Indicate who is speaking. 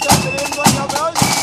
Speaker 1: está teniendo a